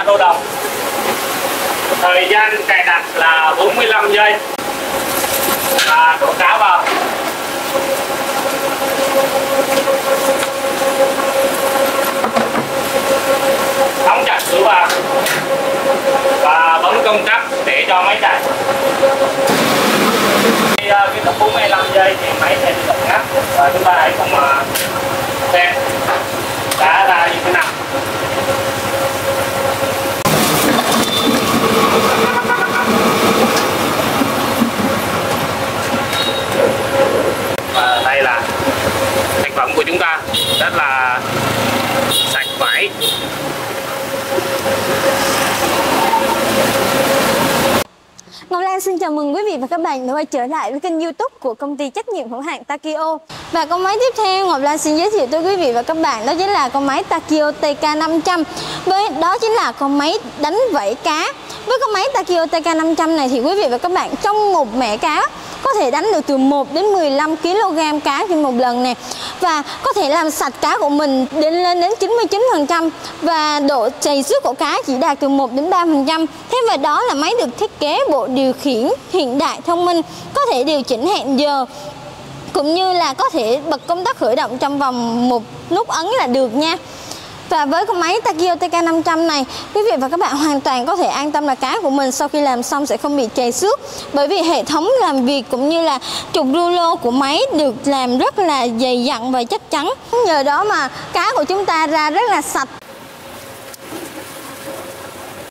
xã Đô Đồng. Thời gian cài đặt là 45 giây. Và đổ cá vào. Đóng chặt cửa vào và bấm công tắc để cho máy chạy. Khi ờ, kết thúc 45 giây thì máy sẽ tự ngắt và chúng ta hãy cùng ờ, xem cá ra như thế nào. và đây là thành phẩm của chúng ta rất là sạch vải. Ngọc Lan xin chào mừng quý vị và các bạn đã quay trở lại với kênh youtube của công ty trách nhiệm hữu hạn Takio. Và con máy tiếp theo Ngọc Lan xin giới thiệu tới quý vị và các bạn đó chính là con máy Takio TK500 Với đó chính là con máy đánh vảy cá. Với con máy Takio TK500 này thì quý vị và các bạn trong một mẻ cá có thể đánh được từ 1 đến 15 kg cá trên một lần nè và có thể làm sạch cá của mình đến lên đến 99% và độ chảy xước của cá chỉ đạt từ 1 đến 3%. Thế và đó là máy được thiết kế bộ điều khiển hiện đại thông minh, có thể điều chỉnh hẹn giờ cũng như là có thể bật công tắc khởi động trong vòng một nút ấn là được nha. Và với con máy Takio TK500 này, quý vị và các bạn hoàn toàn có thể an tâm là cá của mình sau khi làm xong sẽ không bị chảy xước bởi vì hệ thống làm việc cũng như là trục rulo của máy được làm rất là dày dặn và chắc chắn. Nhờ đó mà cá của chúng ta ra rất là sạch